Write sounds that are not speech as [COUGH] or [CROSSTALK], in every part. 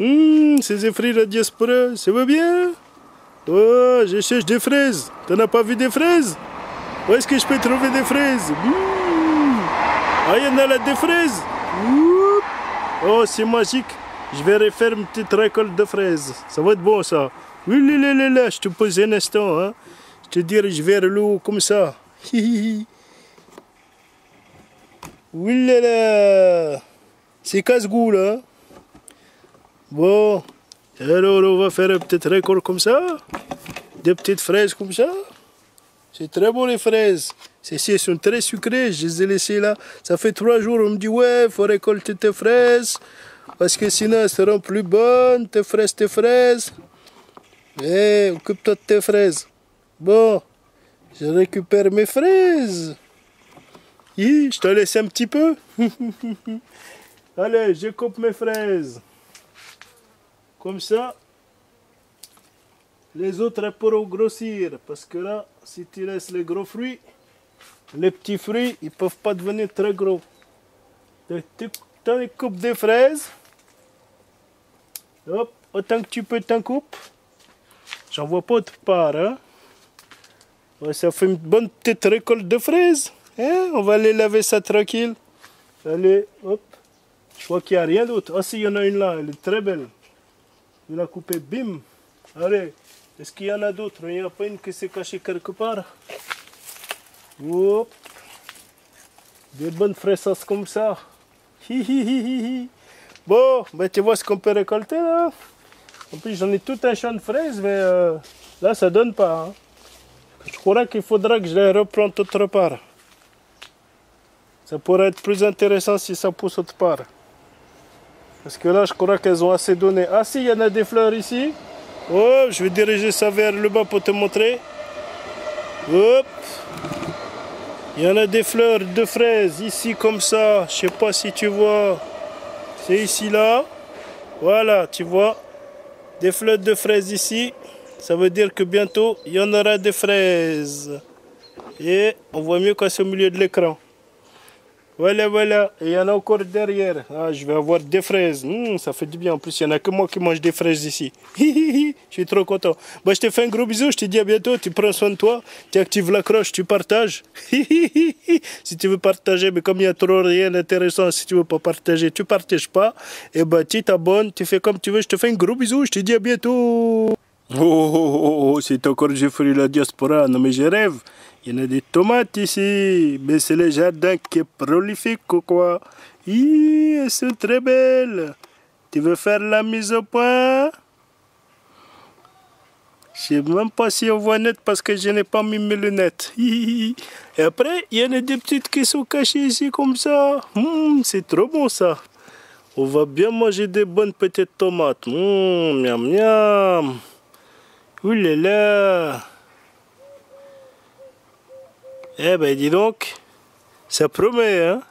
Hum, ces effrits de diaspora, ça va bien? Oh, je cherche des fraises. T'en as pas vu des fraises? Où est-ce que je peux trouver des fraises? Hum. Ah, il y en a là des fraises? Oh, c'est magique. Je vais refaire une petite récolte de fraises. Ça va être bon, ça. Oui, là, là, là, je te pose un instant. Hein. Je te dirige vers l'eau comme ça. oui, là, là. C'est casse-goût, là. Bon. Alors, on va faire une petite récolte comme ça. Des petites fraises comme ça. C'est très bon, les fraises. Celles-ci sont très sucrées. Je les ai laissées là. Ça fait trois jours. On me dit, ouais, il faut récolter tes fraises. Parce que sinon, elles seront plus bonnes. Tes fraises, tes fraises. Eh, occupe-toi de tes fraises. Bon, je récupère mes fraises. Je te laisse un petit peu. [LAUGHS] Allez, je coupe mes fraises. Comme ça, les autres pourront grossir. Parce que là, si tu laisses les gros fruits, les petits fruits, ils peuvent pas devenir très gros. Tu coupes des fraises. Hop, autant que tu peux, t'en coupes. J'en vois pas autre part. Hein? Ouais, ça fait une bonne petite récolte de fraises. Hein? On va aller laver ça tranquille. Allez, hop. Je vois qu'il n'y a rien d'autre. Ah si, il y en a une là, elle est très belle. Je vais la couper, bim. Allez, est-ce qu'il y en a d'autres? Il n'y a pas une qui s'est cachée quelque part? Hop. Des bonnes fraises comme ça. Bon, ben, tu vois ce qu'on peut récolter là? En plus, j'en ai tout un champ de fraises, mais euh, là, ça donne pas. Hein. Je crois qu'il faudra que je les replante autre part. Ça pourrait être plus intéressant si ça pousse autre part. Parce que là, je crois qu'elles ont assez donné. Ah si, il y en a des fleurs ici. Oh, je vais diriger ça vers le bas pour te montrer. Hop. Il y en a des fleurs de fraises ici comme ça. Je sais pas si tu vois. C'est ici là. Voilà, tu vois. Des fleurs de fraises ici. Ça veut dire que bientôt, il y en aura des fraises. Et on voit mieux quand c'est au milieu de l'écran. Voilà, voilà. Et il y en a encore derrière. Ah, je vais avoir des fraises. Mmh, ça fait du bien. En plus, il n'y en a que moi qui mange des fraises ici. [LAUGHS] je suis trop content. Bah, je te fais un gros bisou. Je te dis à bientôt. Tu prends soin de toi. Tu actives la cloche. Tu partages. [LAUGHS] si tu veux partager, mais comme il n'y a trop rien d'intéressant, si tu veux pas partager, tu partages pas. Et bah, tu t'abonnes. Tu fais comme tu veux. Je te fais un gros bisou. Je te dis à bientôt. Oh, oh, oh, oh, c'est encore Jeffrey la diaspora. Non, mais je rêve. Il y en a des tomates ici. Mais c'est le jardin qui est prolifique, quoi. Hi, elles sont très belles. Tu veux faire la mise au point? Je sais même pas si on voit net parce que je n'ai pas mis mes lunettes. [LAUGHS] Et après, il y en a des petites qui sont cachées ici comme ça. Hum, c'est trop bon ça. On va bien manger des bonnes petites tomates. Hum, miam miam. Ouh là Eh ben dis donc, ça promet, hein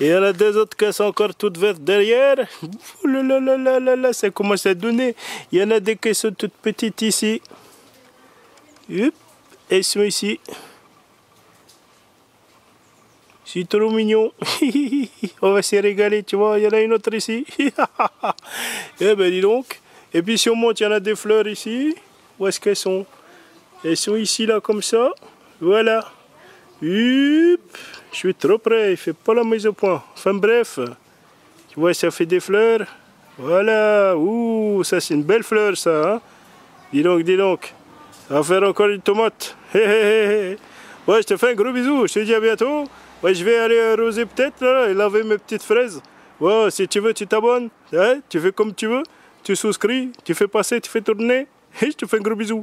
Et il y en a deux autres qui sont encore toutes vertes derrière. Ouh là là là là là là, ça commence à donner. Il y en a des qui sont toutes petites ici. Elles sont ici. C'est trop mignon. [LAUGHS] On va se régaler, tu vois. Il y en a une autre ici. [LAUGHS] eh ben dis donc. Et puis si on monte, il y en a des fleurs ici. Où est-ce qu'elles sont? Elles sont ici, là, comme ça. Voilà. Je suis trop près, il fait pas la mise au point. Enfin bref, tu vois, ça fait des fleurs. Voilà. Ouh, ça c'est une belle fleur, ça. Hein? dis donc, dis donc. On va faire encore une tomate. [LAUGHS] ouais, je te fais un gros bisou. Je te dis à bientôt. Ouais, je vais aller arroser peut-être, et laver mes petites fraises. Ouais, si tu veux, tu t'abonnes. Hein? Tu fais comme tu veux. Tu souscris, tu fais passer, tu fais tourner. Et [LAUGHS] je te fais un gros bisou.